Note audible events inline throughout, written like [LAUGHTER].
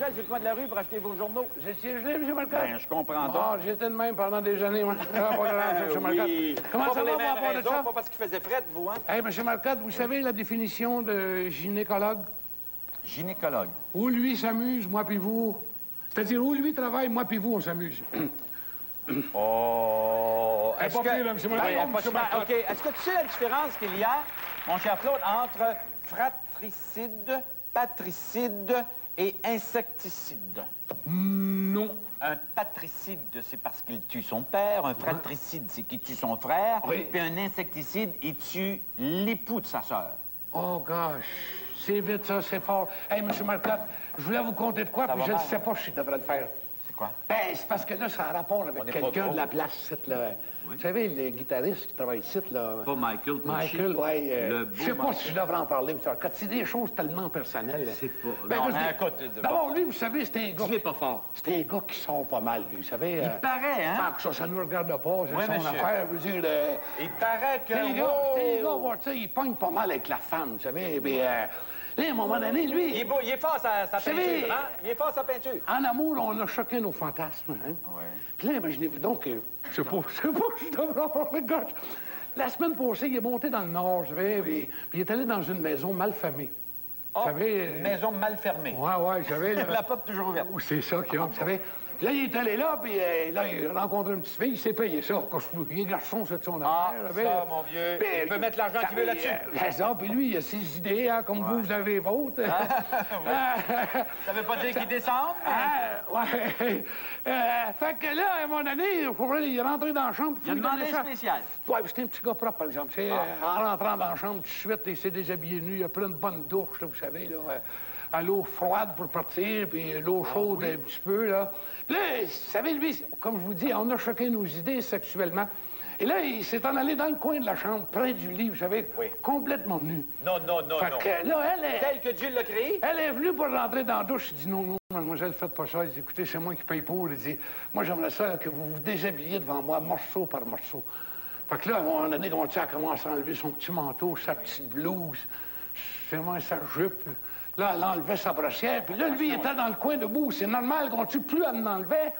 Michel, sur le coin de la rue pour acheter vos journaux. J'étais gelé, M. Marcotte? Ben, je comprends donc. Ah, j'étais de même pendant des années, moi. [LAUGHS] Ah, pas grand-chose, M. Oui. Comment pas ça pour va, les moi, part de ça? pas parce qu'il faisait fret, vous, hein? Hey, M. Marcotte, vous savez la définition de gynécologue? Gynécologue. Où lui s'amuse, moi puis vous. C'est-à-dire, où lui travaille, moi puis vous, on s'amuse. [COUGHS] Oh... Elle est pas pire, là, M. Marcotte. Oui, Non, pas M. super. Marcotte. OK. Est-ce que tu sais la différence qu'il y a, mon cher Claude, entre fratricide, patricide et insecticide? Non. Un patricide, c'est parce qu'il tue son père. Un fratricide, c'est qu'il tue son frère. Oui. Puis un insecticide, il tue l'époux de sa sœur. Oh, gosh. C'est vite, ça, c'est fort. Hey, M. Marcotte, je voulais vous conter de quoi, Ça puis je ne sais pas si je devrais le faire. Quoi? Ben, c'est parce que là, ça a rapport avec quelqu'un de la place, là. Vous savez, le guitariste qui travaille ici, là. Pas Michael Pucci. Michael, oui. Le beau je sais pas Michael. si je devrais en parler, M. Marcotte. C'est des choses tellement personnelles. C'est pas- Ben, Non, mais de- D'abord, lui, vous savez, c'est un gars... Tu pas fort. C'est un gars qui sort pas mal, lui, vous savez. Il euh, paraît, hein? Tant que ça, ça nous regarde pas, c'est Oui, son monsieur. affaire. Je veux dire, euh, Il paraît que... c'est un gars, wow! un gars, tu sais, il pogne pas mal avec la femme, vous savez. Mais, euh, là, à un moment donné, lui... Il est, beau, il est fort sa, sa peinture, hein? Il est fort sa peinture. En amour, on a choqué nos fantasmes. Hein? Ouais. Puis là, imaginez-vous donc, que, [LAUGHS] je sais pas, je sais pas si je devrais en parler, gars. La semaine passée, il est monté dans le nord, je savez, puis, puis il est allé dans une maison mal famée. Oh, Vous savez... euh, une maison mal fermée. Ouais, ouais, vous savez... là- La porte toujours ouverte. C'est ça qu'il y a, vous savez. Là, il est allé là, puis euh, là, il a rencontré une petite fille, il s'est payé ça. Quand je- Il est garçon, c'est de son Ah, affaire. vous ça, savez. mon vieux, Puis, il peut mettre l'argent qu'il veut là-dessus. euh, ça, puis lui, il a ses idées, hein, comme vous, vous avez les vôtres. [LAUGHS] Ça veut pas dire qu'il descend? Ah, ouais. [LAUGHS] Euh, fait que là, à un moment donné, il est rentré dans la chambre. Il a demandé un spécial. Ouais, c'était un petit gars propre, par exemple. C'est, euh, en rentrant dans la chambre, tout de suite, il s'est déshabillé nu. Il a pris une bonne douche, là, vous savez, là, à l'eau froide pour partir, puis l'eau chaude un petit peu, là. Là, vous savez, lui, comme je vous dis, on a choqué nos idées sexuellement. Et là, il s'est en allé dans le coin de la chambre, près du lit, vous savez, Oui. complètement nu. Non, non, non, fait non. que là, elle est... Tel que Dieu l'a créé? Elle est venue pour rentrer dans la douche. Il dit non, non, mademoiselle, faites pas ça. Il dit écoutez, c'est moi qui paye pour. Il dit moi, j'aimerais ça que vous vous déshabilliez devant moi, morceau par morceau. Fait que là, à un moment donné, mon a commencé à enlever son petit manteau, sa petite blouse, c'est moi, sa jupe. Là, elle enlevait sa brossière. Puis là, lui, il était dans le coin debout. C'est normal qu'on tue plus elle en enlevait,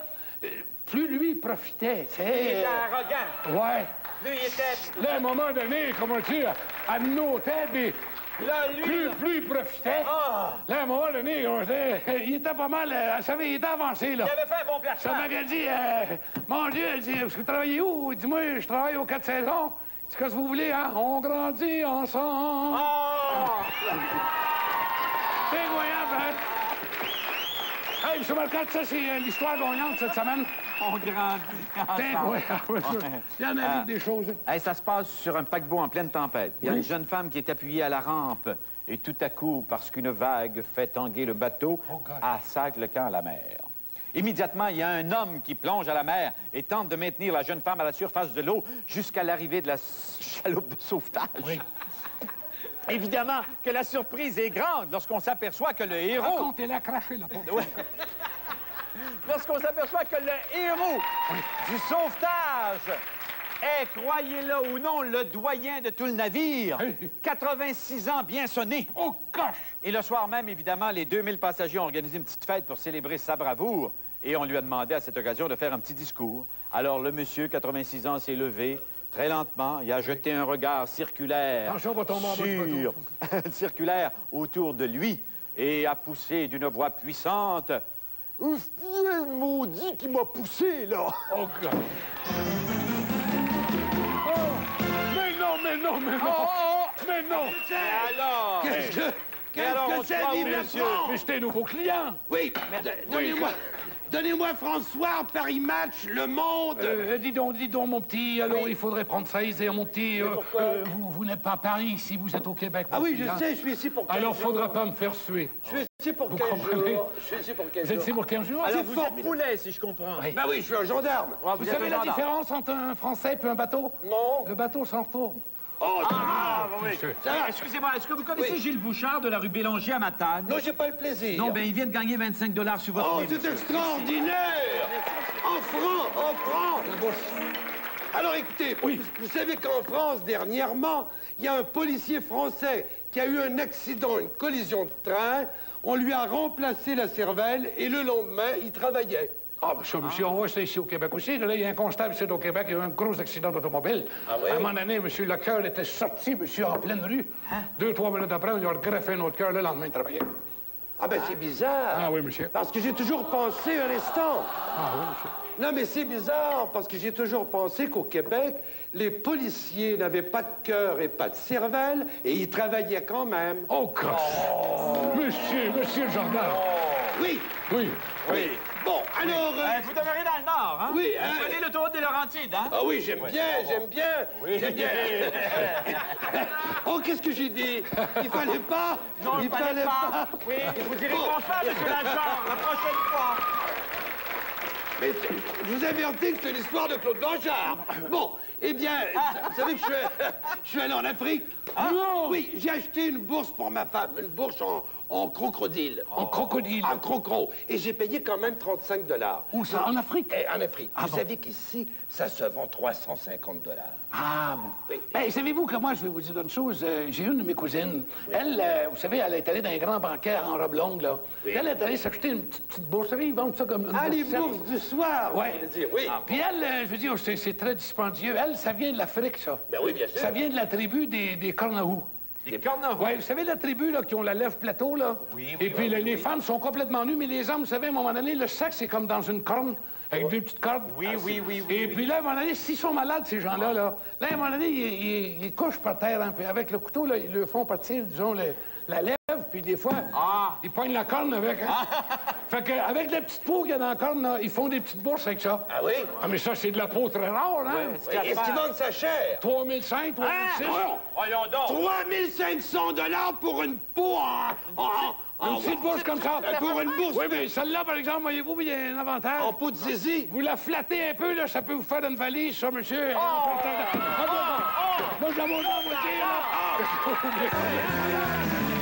euh, plus lui, il profitait. Il était arrogant. Ouais. Lui, il était... Là, à un moment donné, comment dire, elle notait, puis Là, lui... plus, là- plus il profitait. Ah! Là, à un moment donné, on était- [LAUGHS] il était pas mal, euh, vous savez, il était avancé, là. Il avait fait un bon Ça placement. m'a dit, euh, mon Dieu, elle dit, vous travaillez où? Il dit, moi, je travaille aux quatre saisons. C'est ce que vous voulez, hein? On grandit ensemble. Ah! C'est incroyable, hein? Hey, M. Marcotte, ça, c'est euh, l'histoire gagnante cette semaine. [LAUGHS] On grandit ensemble. Il y en a Ah. des choses. Hey, ça se passe sur un paquebot en pleine tempête. Il y a une jeune femme qui est appuyée à la rampe et tout à coup, parce qu'une vague fait tanguer le bateau, Oh, sac le camp à la mer. Immédiatement, il y a un homme qui plonge à la mer et tente de maintenir la jeune femme à la surface de l'eau jusqu'à l'arrivée de la [LAUGHS] chaloupe de sauvetage. Oui. Évidemment que la surprise est grande lorsqu'on s'aperçoit que le héros... Racontez-la, crachez la pauvre. Ouais. Lorsqu'on s'aperçoit que le héros du sauvetage est, croyez-le ou non, le doyen de tout le navire. Hey. 86 ans bien sonné. Oh, gosh! Et le soir même, évidemment, les 2000 passagers ont organisé une petite fête pour célébrer sa bravoure. Et on lui a demandé à cette occasion de faire un petit discours. Alors le monsieur, 86 ans, s'est levé très lentement. Il a jeté un regard circulaire du sur... [LAUGHS] circulaire autour de lui et a poussé d'une voix puissante. Ouf, le maudit qui m'a poussé, là! Oh, God! Oh! Mais non, mais non, mais non! Mais non! Alors! Qu'est-ce que, qu'est-ce que c'est, monsieur? Mais c'était un nouveau client! Oui, d- donnez-moi, donnez-moi François, Paris Match, Le Monde. Euh, dis donc, dis donc, mon petit, alors il faudrait prendre ça aisé, mon petit. euh, euh, vous vous n'êtes pas à Paris ici, vous êtes au Québec. ah oui, petit, je hein. sais, je suis ici pour 15 Alors, jours. faudra pas me faire suer. Je suis ici pour Vous 15 comprenez jours. Je suis ici pour 15 Vous êtes jours. ici pour 15 jours? Alors, C'est vous fort. êtes poulet, si je comprends. Oui. Bah oui, je suis un gendarme. Vous savez la gendarme. différence entre un Français et un bateau? Non. Le bateau s'en retourne. Oh, Ah, oui. Ça va. Excusez-moi, est-ce que vous connaissez Oui. Gilles Bouchard de la rue Bélanger à Matane? non, j'ai pas le plaisir. Non, ben il vient de gagner 25 dollars sur votre Oh, c'est extraordinaire En francs, en francs Alors écoutez, Oui. vous savez qu'en France, dernièrement, il y a un policier français qui a eu un accident, une collision de train. on lui a remplacé la cervelle et le lendemain, il travaillait. Ah, ben ça, monsieur, on voit ça ici au Québec aussi. Là, il y a un constable ici au Québec, il y a eu un gros accident d'automobile. Ah oui? À un moment donné, monsieur, le cœur était sorti, monsieur, en pleine rue. Deux, trois minutes après, ils ont greffé un autre cœur, le lendemain, il travaillait. Ah ben c'est bizarre. Ah oui, monsieur. Parce que j'ai toujours pensé un instant. Ah oui, monsieur. Non, mais c'est bizarre, parce que j'ai toujours pensé qu'au Québec, les policiers n'avaient pas de cœur et pas de cervelle, et ils travaillaient quand même. Oh, crosse! Monsieur, monsieur le gendarme. Oui, Oui. oui. Bon, alors... euh, Eh, vous demeurez dans le Nord, hein? Oui, Vous hein? prenez l'autoroute des Laurentides, hein? Ah oui, j'aime bien, j'aime bien, j'aime bien. [LAUGHS] oh, qu'est-ce que j'ai dit? Il fallait pas Non, Il fallait pas. Oui, et vous direz bonsoir, monsieur l'agent, la prochaine fois. Mais je vous avertis que c'est l'histoire de Claude Blanchard. Bon, eh bien, vous savez que je suis, je suis allé en Afrique. Non. Oui, j'ai acheté une bourse pour ma femme, une bourse en, en crocodile. En crocodile. En crocro. Et j'ai payé quand même 35 dollars. Où ça? En Afrique? En Afrique. vous bon. savez qu'ici, ça se vend 350 dollars. Ah, bon. Oui. Ben, savez-vous que moi, je vais vous dire une chose. euh, J'ai une de mes cousines. Elle, euh, vous savez, elle est allée dans un grand bancaire en robe longue, là. Elle est allée s'acheter une petite, petite bourse. Vous savez, ils vendent ça comme une Ah, les bourse bourses du soir, Ouais. vous dire, oui. Puis elle, euh, je veux dire, c'est c'est très dispendieux. Elle, ça vient de l'Afrique, ça. Ben oui, bien sûr. Ça vient de la tribu des, des Cornahous. Des. Oui, vous savez, la tribu, là, qui ont la lèvre plateau, là? Oui, oui, Et puis, oui, là, oui, les oui. femmes sont complètement nues, mais les hommes, vous savez, à un moment donné, le sexe, c'est comme dans une corne, avec deux petites cordes. Oui, oui, oui, oui. Et puis là, à un moment donné, s'ils sont malades, ces gens-là, là, là, à un moment donné, ils, ils- ils couchent par terre, hein, puis avec le couteau, là, ils le font partir, disons, le- la lèvre, puis des fois, Ah. ils poignent la corne avec. Hein? fait qu'avec la petite peau qu'il y a dans la corne, là, ils font des petites bourses avec ça. Ah oui? Ah, mais ça, c'est de la peau très rare, hein? Et Est-ce qu'ils vendent ça cher? 3005, 3006. Ah, Voyons donc. 3500 dollars pour une peau en... en, en- Une petite bourse comme ça. Pour une bourse Oui, mais celle-là, par exemple, voyez-vous, il y a un avantage. en peau de zizi. Vous la flattez un peu, là, ça peut vous faire une valise, ça, monsieur. Ah, bon, bon. Moi, j'en ai envie de dire, là. [LAUGHS]